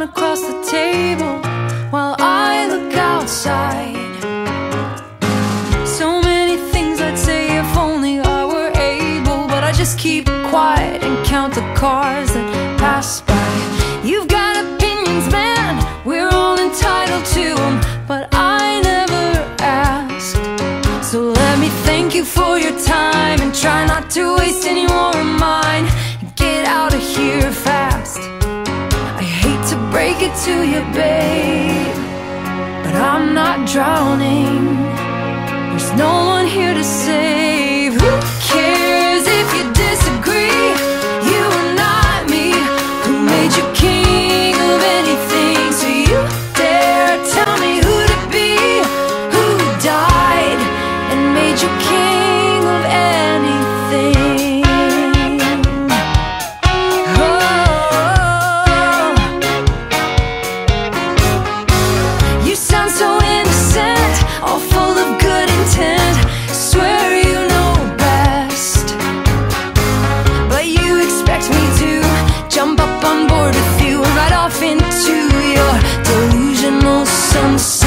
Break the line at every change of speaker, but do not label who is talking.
down across the table while I look outside. So many things I'd say if only I were able, but I just keep quiet and count the cars that pass by. You've got opinions, man, we're all entitled to them, but I never asked. So let me thank you for your time and try not to waste any more. To you, babe, but I'm not drowning. There's no one here to save. on board with you right off into your delusional sunset.